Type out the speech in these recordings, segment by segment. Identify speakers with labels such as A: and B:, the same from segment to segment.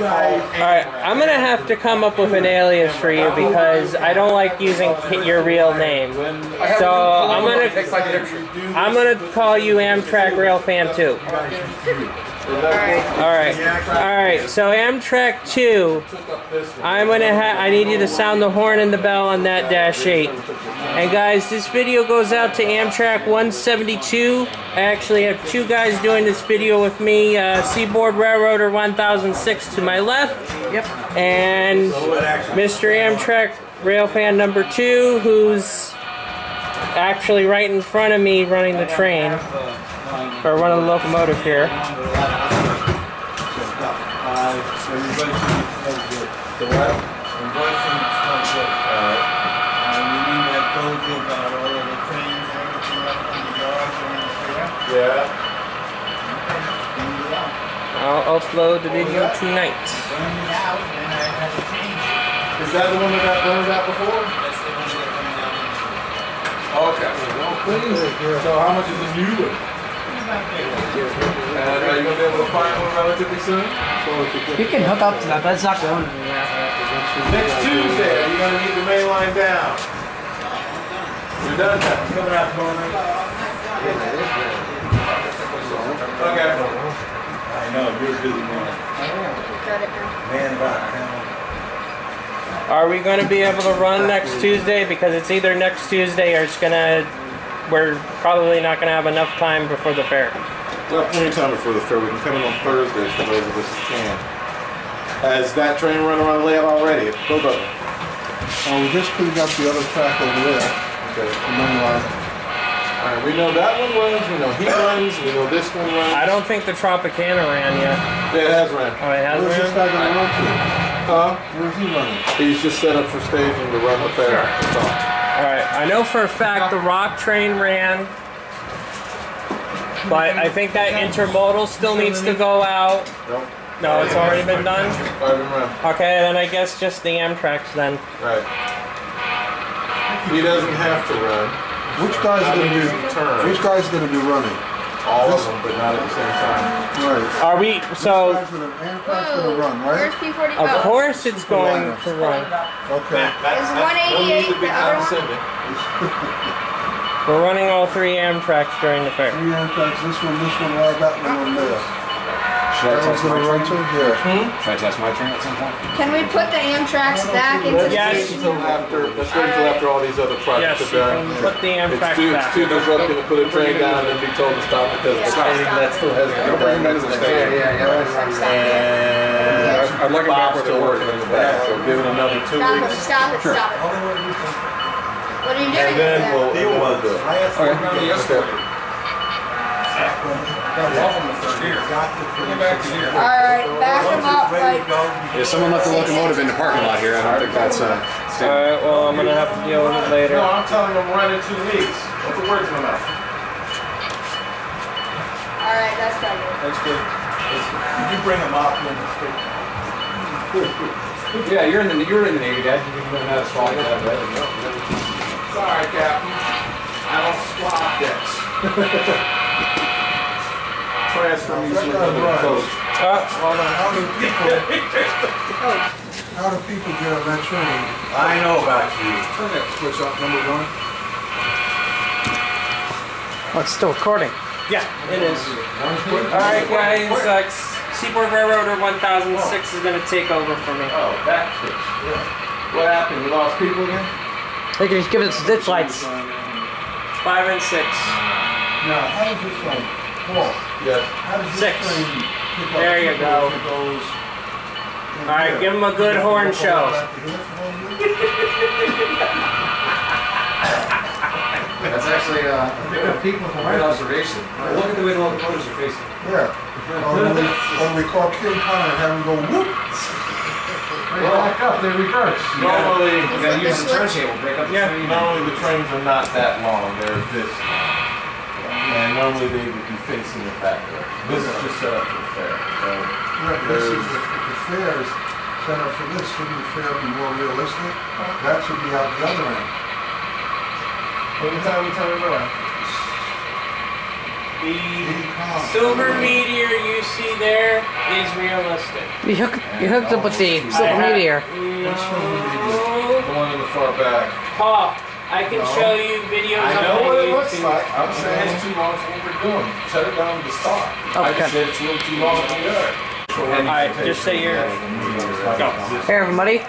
A: Alright, I'm gonna have to come up with an alias for you because I don't like using your real name. So I'm gonna I'm gonna call you Amtrak Rail Fan 2. Alright. Alright, so Amtrak 2, I'm gonna ha I need you to sound the horn and the bell on that dash 8. And guys, this video goes out to Amtrak 172. I actually have two guys doing this video with me. Uh, Seaboard Railroader 1006 to my left.
B: Yep.
A: And Mr. Amtrak Railfan number 2, who's actually right in front of me running the train. Or running the locomotive here.
C: The what? Invoicing is good. Alright. And you mean I told you about all of the trains and everything left on the yards and everything?
D: Yeah.
A: I'll upload the video tonight.
C: Burn it out, then I have to change it.
D: Is that the one that got burned out before?
C: That's the one that coming out.
D: Okay. Well, please. So how much is the new one? And are you gonna be able to find one relatively soon?
B: You can hook up to that, but it's not going
D: Next Tuesday, are you gonna need the main line down? You're done now.
C: Coming out tomorrow night.
D: Okay.
C: I know, you're a busy man. Man about town.
A: Are we going to be able to run next Tuesday? Because it's either next Tuesday or it's gonna. We're probably not gonna have enough time before the fair.
D: Well, plenty of time before the fair. We can come in on Thursdays for those of us who can. Has that train run around the layout already? Both of them.
E: Oh, we just cleaned up the other track over there,
D: Okay.
E: the main line.
D: All right. We know that one runs. We know he runs. We know this one runs.
A: I don't think the Tropicana ran yet.
D: Yeah, it has ran.
A: Oh, it has
E: Where's this
A: ran?
E: guy gonna run to?
D: Huh?
E: Where's he running?
D: He's just set up for staging to run the fair. That's all.
A: Alright, I know for a fact the Rock train ran. But I think that intermodal still needs to go out.
D: Nope.
A: No, it's already been done?
D: All right, run.
A: Okay, then I guess just the Amtrak's then.
D: Right. He doesn't have to run.
E: Which guy's gonna
D: many
E: be, which guy's gonna be running?
D: All of them, but not at the same time.
E: Right.
A: Are we, so,
E: guy's gonna, Amtrak's gonna run, right?
A: Of course it's going to run.
E: Okay.
F: Is
D: No
F: 188
D: be
F: the other one?
A: We're running all three Amtraks during the fair.
E: Three Amtraks, this one, this one, right, that one, one there.
G: Should I test my
E: gonna run
G: train?
E: too? Yeah. Hmm?
G: Should I test my train at some point?
F: Can we put the Amtrak's back into the
A: Yes.
D: Wait until after, let's wait until after all these other
A: Yes,
D: projects
A: you
D: are done.
A: can put the
D: It's
A: Amtrak
D: too, it's
A: back.
D: too disruptive to put a train down and be told to stop because it's
F: Yeah,
D: training
F: stop.
D: that still has to be done. That's the stage. And
G: I'd like it back
D: Bob's
G: where
D: still
G: they were.
D: working in the back, so give it another two
F: Stop it,
D: weeks.
F: stop it, stop it. What are you doing?
D: And then we'll,
F: that?
D: and then we'll do it.
G: Okay.
F: Alright, back them up, like,
G: Yeah, someone left the locomotive in the parking lot here. I don't think that's uh.
A: Alright, well, I'm gonna have to deal with it later.
D: No, I'm telling them run in two weeks. What's the words in my mouth?
F: alright, that's better.
A: That's good.
C: Did you bring them up in the state?
G: Yeah, you're in the you're in the Navy, Dad. You know how to swallow that, right?
D: Sorry, Captain. I don't swap squat this. Transfer me to another coach.
A: Uh, hold on.
E: How do people, how do people get on that train?
C: I know about you.
E: Okay, switch off, number one.
B: Oh, it's still recording.
A: Yeah, it is. Alright, guys, uh, Seaboard Railroader 1006 is gonna take over for me.
D: Oh, that shit. What happened? We lost people again?
B: They can just give us ditch lights.
A: Five and six.
E: Now, how does this one, Paul,
D: Yes.
E: how does this
A: Six.
E: train pick up
A: There you go.
E: if it goes in
A: Alright,
E: here?
A: give him a good horn show.
G: That's actually uh, people from right observation. Look at the way the locomotives are facing.
E: Yeah. Or when we, when we call King Kong and have him go whoop.
G: Back up, they reverse.
D: Normally,
G: You gotta use the turntable, break up the
D: yeah,
G: train.
D: normally the trains are not that long. They're this long. And normally they would be facing the back there. This is just set up for the fair. So
E: Yeah, but this is, if if the fair is set up for this, shouldn't the fair be more realistic? That should be out the other end.
D: anytime we turn it around.
A: The silver meteor you see there is realistic.
B: You hook, you hooked up with the silver
A: have-
B: meteor.
A: No.
D: The one in the far back.
A: Paul, I can show you videos
D: I know what it looks like. I'm saying it's too long for what we're doing. Shut it down to start. I just said it's a little too long for the other.
A: Alright, just say your go.
B: Hey everybody,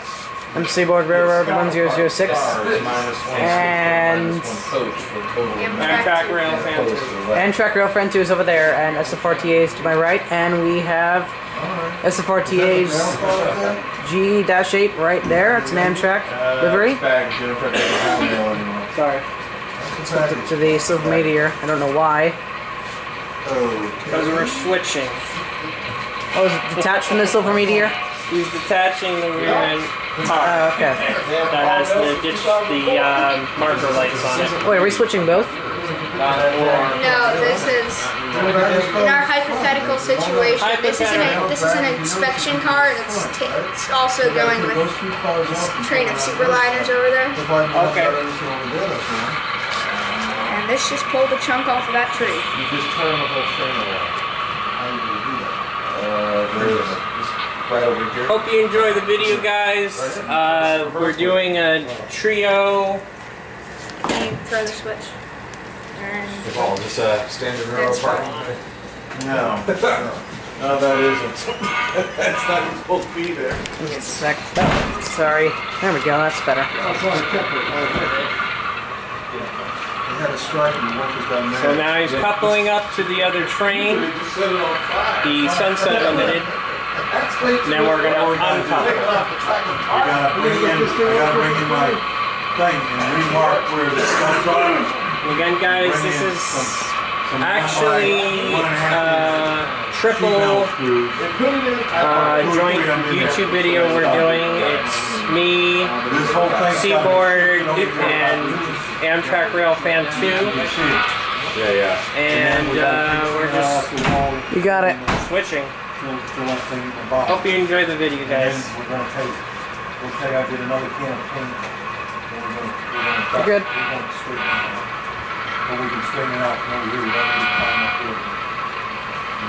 B: I'm Seaboard Railroad 1006. And-
A: Amtrak rail fan too.
B: Amtrak Rail Friend 2 is over there, and SFRTA is to my right, and we have SFRTA's G-8 right there. It's an Amtrak livery.
D: Bag, you don't put that down there anymore.
A: Sorry.
B: To the Silver Meteor. I don't know why.
A: Because we're switching.
B: Oh, is it detached from the Silver Meteor?
A: He's detaching the rear end car
B: Oh, okay.
A: that has the ditch, the um, marker lights on it.
B: Wait, are we switching both?
F: No, this is in our hypothetical situation. This is an this is an inspection car, and it's ta it's also going with this train of superliners over there.
A: Okay.
F: And this just pulled a chunk off of that tree.
D: You just turn the whole thing around. Uh, there it is. Just Right over here.
A: Hope you enjoy the video, guys. Uh, we're doing a trio.
F: Can you throw the switch? And
G: Oh, just uh, a standard railroad
F: That's
G: parking.
D: No. No, that isn't. That's not supposed to be there.
B: Give me a sec. Oh, sorry. There we go, that's better.
E: Oh, oh, they had a strike and the workers got mad.
A: So now he's coupling up to the other train,
D: They just set it on fire.
A: the Sunset Limited. And then we're gonna uncouple.
E: I gotta bring in, I gotta bring in my thing and remark where the stuff's on.
A: Again, guys, this is actually uh, triple uh, joint YouTube video we're doing. It's me,
E: This.
A: Seaboard, and Amtrak Rail Fan 2.
G: Yeah, yeah.
A: And uh, we're just
B: You got it.
A: switching.
E: Fill, fill that thing in the bottom.
A: Hope you enjoy the video, guys.
E: we're gonna take, we'll say I did another can of paint. Then we're gonna, we're gonna.
B: You're good.
E: We're gonna straighten it out. Or we can straighten it out from over here, we don't need to climb up here.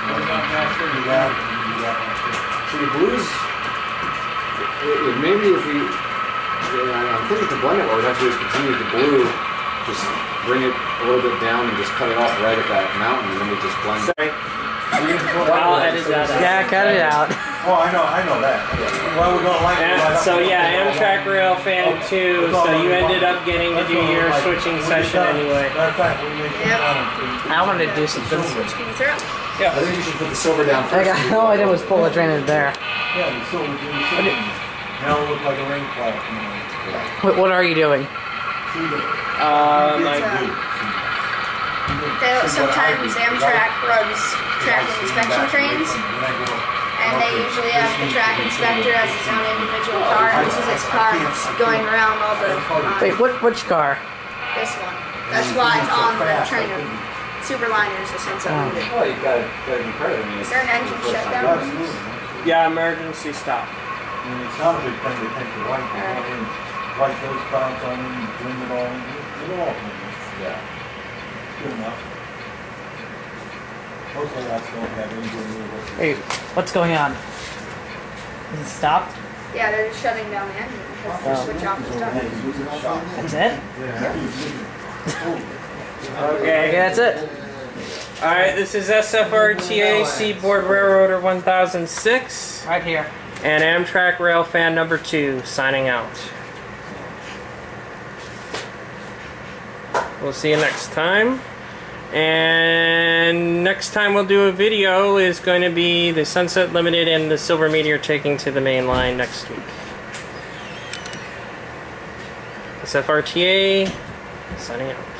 E: You do that, you do that right there.
G: So the blues, it- it- maybe if we, yeah, I'm thinking to blend it, what we'd have to do is continue the blue, just bring it a little bit down and just cut it off right at that mountain, and then we just blend.
A: Sorry. I'll edit that out.
B: Yeah, cut it out.
E: Oh, I know, I know that. Well, we're gonna like.
A: And so yeah, Amtrak Rail Fan 2, so you ended up getting to do your switching session anyway.
E: Matter of fact, we may come
F: Yep.
B: I wanted to do some
F: which can you throw?
G: I think you should put the silver down
B: I got, all I did was pull the drain in there.
E: Yeah, you still, you still. Now it look like a rain cloud, you.
B: Wait, what are you doing?
A: Uh, like,
F: They, sometimes Amtrak runs track inspection trains, and they usually have the track inspector as his own individual car. This is his car. It's going around all the uh,
B: Wait, what? Which car?
F: this one. That's why it's on the train of superliners, the Sunset
B: Oh.
F: Limited.
G: Well, you gotta, gotta give credit. I mean,
F: Is there an engine shutdown?
A: yeah, emergency stop.
E: I mean, it's not a big thing to take the white, you know, and write those clouds on them, bring it all in, it all,
G: yeah.
E: good enough. Hopefully that's gonna have anywhere near what.
B: Hey, what's going on? Is it stopped?
F: Yeah, they're just shutting down the engine because they oh. switch off the stuff.
B: That's it?
A: Okay.
B: Okay, that's it.
A: Alright, this is SFRTA Seaboard Railroader 1006
B: Right here.
A: and Amtrak Rail Fan number 2 signing out. We'll see you next time. And next time we'll do a video is going to be the Sunset Limited and the Silver Meteor taking to the main line next week. SFRTA signing out.